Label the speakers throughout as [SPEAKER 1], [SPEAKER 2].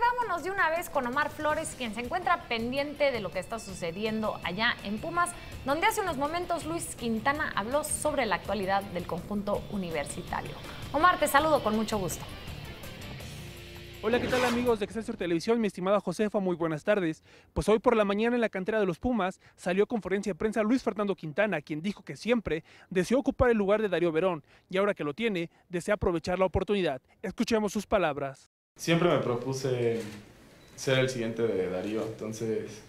[SPEAKER 1] Vámonos de una vez con Omar Flores, quien se encuentra pendiente de lo que está sucediendo allá en Pumas, donde hace unos momentos Luis Quintana habló sobre la actualidad del conjunto universitario. Omar, te saludo con mucho gusto.
[SPEAKER 2] Hola, ¿qué tal amigos de Excelsior Televisión? Mi estimada Josefa, muy buenas tardes. Pues hoy por la mañana en la cantera de los Pumas salió conferencia de prensa Luis Fernando Quintana, quien dijo que siempre deseó ocupar el lugar de Darío Verón y ahora que lo tiene, desea aprovechar la oportunidad. Escuchemos sus palabras.
[SPEAKER 3] Siempre me propuse ser el siguiente de Darío, entonces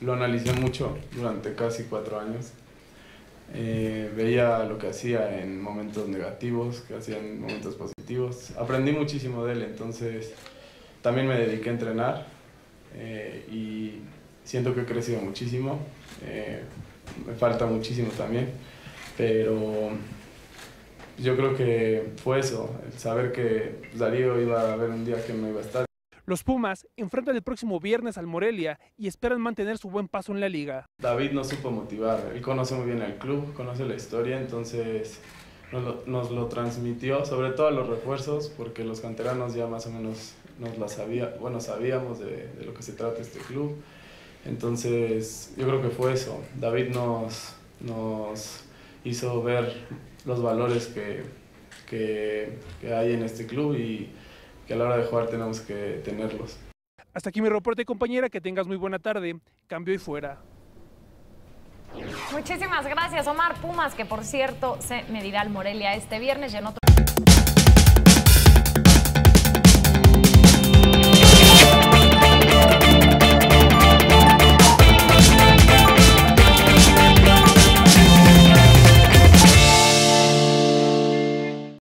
[SPEAKER 3] lo analicé mucho durante casi cuatro años. Eh, veía lo que hacía en momentos negativos, que hacía en momentos positivos. Aprendí muchísimo de él, entonces también me dediqué a entrenar eh, y siento que he crecido muchísimo. Eh, me falta muchísimo también, pero yo creo que fue eso, el saber que Darío iba a haber un día que no iba a estar.
[SPEAKER 2] Los Pumas enfrentan el próximo viernes al Morelia y esperan mantener su buen paso en la liga.
[SPEAKER 3] David nos supo motivar, él conoce muy bien el club, conoce la historia, entonces nos lo, transmitió, sobre todo a los refuerzos, porque los canteranos ya más o menos nos la sabía, bueno, sabíamos de, lo que se trata este club. Entonces, yo creo que fue eso. David nos, nos hizo ver los valores que, que, que hay en este club y que a la hora de jugar tenemos que tenerlos.
[SPEAKER 2] Hasta aquí mi reporte, compañera. Que tengas muy buena tarde. Cambio y fuera.
[SPEAKER 1] Muchísimas gracias, Omar Pumas, que por cierto se medirá al Morelia este viernes y en otro.